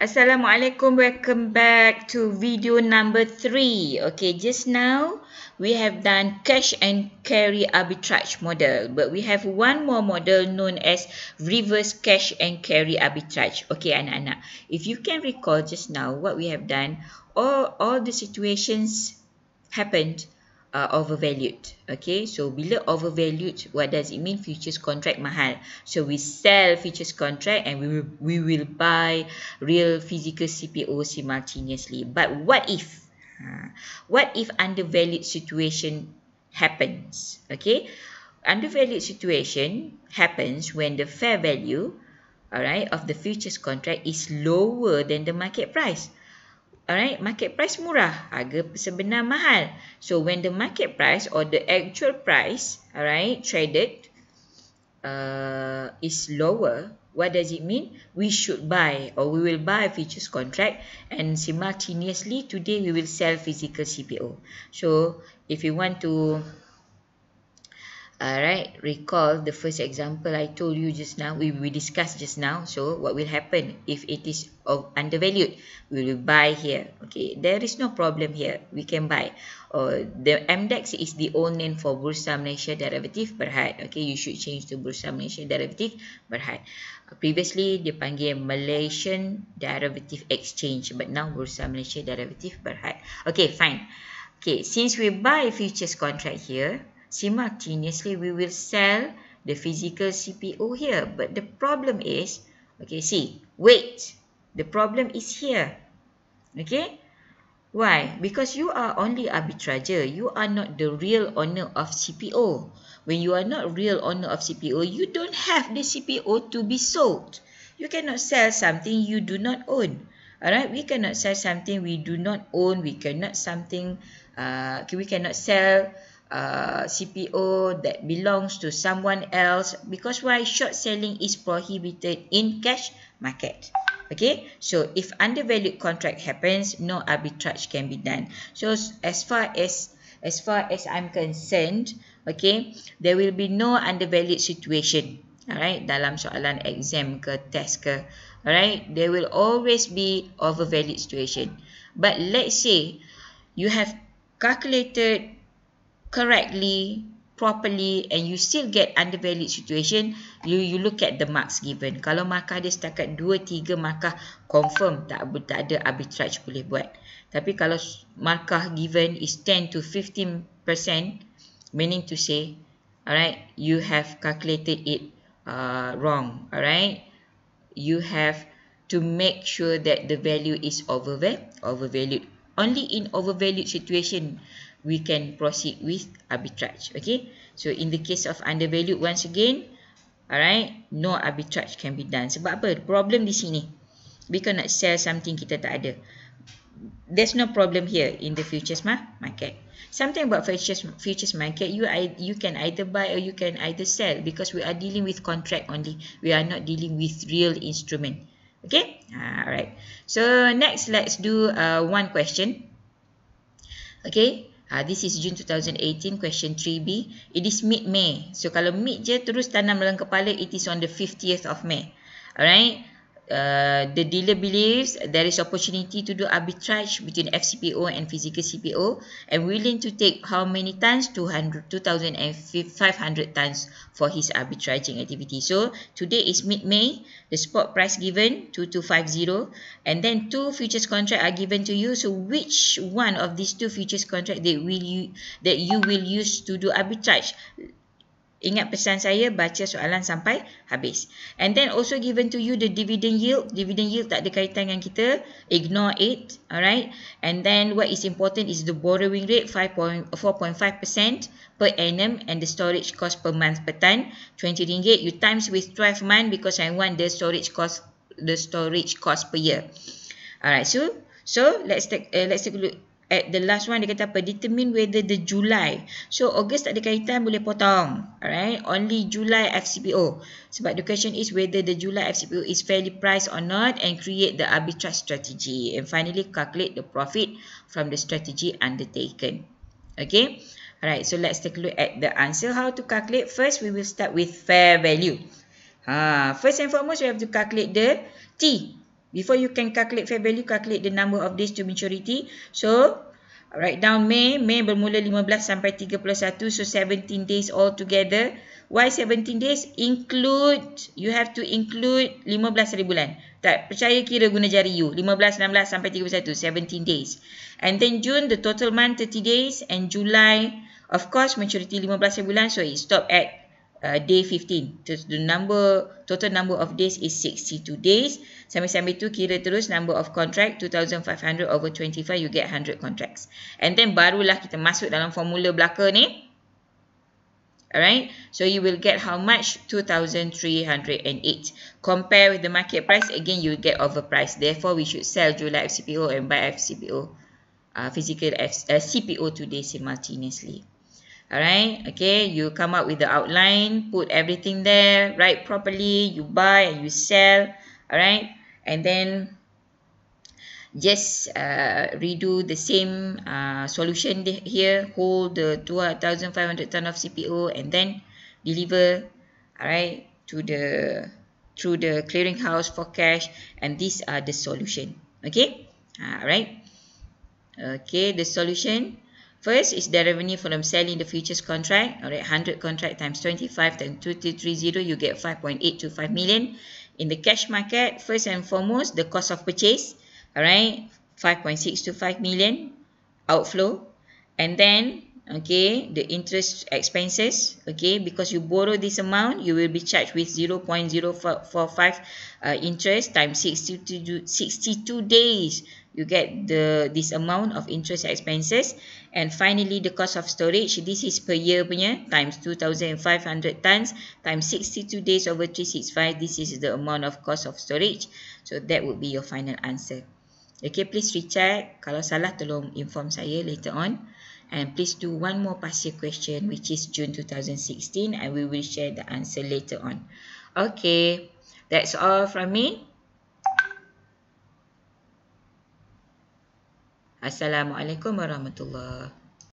Assalamualaikum. Welcome back to video number three. Okay, just now we have done cash and carry arbitrage model. But we have one more model known as reverse cash and carry arbitrage. Okay, anak-anak. If you can recall just now what we have done, all, all the situations happened uh, overvalued. Okay, so bila overvalued, what does it mean? Futures contract mahal. So we sell futures contract and we will, we will buy real physical CPO simultaneously. But what if? Uh, what if undervalued situation happens? Okay, undervalued situation happens when the fair value, alright, of the futures contract is lower than the market price. Alright, market price murah, harga sebenar mahal. So when the market price or the actual price, alright, traded uh, is lower, what does it mean? We should buy or we will buy futures contract and simultaneously today we will sell physical CPO. So if you want to Alright, recall the first example I told you just now, we, we discussed just now. So, what will happen if it is of undervalued? We will buy here. Okay, there is no problem here. We can buy. Or the MDEX is the old name for Bursa Malaysia Derivative Berhad. Okay, you should change to Bursa Malaysia Derivative Berhad. Previously, dia panggil Malaysian Derivative Exchange. But now, Bursa Malaysia Derivative Berhad. Okay, fine. Okay, since we buy futures contract here, simultaneously we will sell the physical CPO here. But the problem is, okay, see, wait, the problem is here. Okay, why? Because you are only arbitrager. You are not the real owner of CPO. When you are not real owner of CPO, you don't have the CPO to be sold. You cannot sell something you do not own. Alright, we cannot sell something we do not own. We cannot something, uh, we cannot sell uh, CPO that belongs to someone else because why short selling is prohibited in cash market. Okay, so if undervalued contract happens, no arbitrage can be done. So as far as as far as I'm concerned, okay, there will be no undervalued situation. Alright, dalam soalan exam ke test ke, alright, there will always be overvalued situation. But let's say you have calculated correctly properly and you still get undervalued situation you you look at the marks given. Kalau markah dia setakat 2 3 markah confirm tak tak ada arbitrage boleh buat. Tapi kalau markah given is 10 to 15% meaning to say alright you have calculated it uh, wrong alright? You have to make sure that the value is overvalued overvalued. Only in overvalued situation we can proceed with arbitrage. Okay, so in the case of undervalued once again, alright, no arbitrage can be done. Sebab apa? Problem di sini. We cannot sell something kita tak ada. There's no problem here in the futures market. Something about futures futures market, you you can either buy or you can either sell because we are dealing with contract only. We are not dealing with real instrument. Okay, alright. So next, let's do uh, one question. Okay, Uh, this is June 2018, question 3B. It is mid-May. So, kalau mid je terus tanam dalam kepala, it is on the 50th of May. Alright? Uh, the dealer believes there is opportunity to do arbitrage between FCPO and physical CPO and willing to take how many tons? 200, 2,500 tons for his arbitraging activity. So today is mid-May. The spot price given 2250 and then two futures contract are given to you. So which one of these two futures contract that will you that you will use to do arbitrage? Ingat pesan saya, baca soalan sampai habis. And then also given to you the dividend yield. Dividend yield tak ada kaitan dengan kita. Ignore it. Alright. And then what is important is the borrowing rate 4.5% per annum and the storage cost per month per ton. 20 ringgit. You times with 12 month because I want the storage cost the storage cost per year. Alright. So, so let's take, uh, let's take a look at the last one dia kata apa? Determine whether the July so August tak ada kaitan boleh potong. Alright? Only July FCPO sebab the question is whether the July FCPO is fairly priced or not and create the arbitrage strategy. And finally calculate the profit from the strategy undertaken. Okay? Alright so let's take a look at the answer. How to calculate? First we will start with fair value. Ha first and foremost we have to calculate the T Before you can calculate fair value, calculate the number of days to maturity. So, write down May. May bermula 15 sampai 31. So, 17 days all together. Why 17 days? Include, you have to include 15 hari bulan. Tak percaya kira guna jari you. 15, 16 sampai 31. 17 days. And then June, the total month 30 days. And July, of course, maturity 15 hari bulan. So, it stop at uh, day 15. So, the number, total number of days is 62 days. Sampai-sampai tu kira terus number of contract 2500 over 25 you get 100 contracts. And then barulah kita masuk dalam formula belaka ni. Alright, so you will get how much? 2,308. Compare with the market price, again you get overpriced. Therefore, we should sell July FCPO and buy FCPO, uh, physical F, uh, CPO today simultaneously. Alright, okay, you come up with the outline, put everything there, write properly, you buy and you sell. Alright, and then just uh, redo the same uh, solution here hold the 2500 ton of CPO and then deliver alright to the through the clearinghouse for cash and these are the solution okay alright okay the solution first is the revenue from selling the futures contract. Alright 100 contract times 25 times 2230 you get 5.825 million. In the cash market first and foremost the cost of purchase. Alright 5.625 million outflow. And then okay the interest expenses. Okay because you borrow this amount you will be charged with 0.045 uh, interest times 62, 62 days you get the this amount of interest expenses and finally the cost of storage this is per year punya times 2500 tons times 62 days over 365 this is the amount of cost of storage so that would be your final answer Okay, please recheck. Kalau salah, tolong inform saya later on. And please do one more past year question, which is June 2016. And we will share the answer later on. Okay, that's all from me. Assalamualaikum warahmatullahi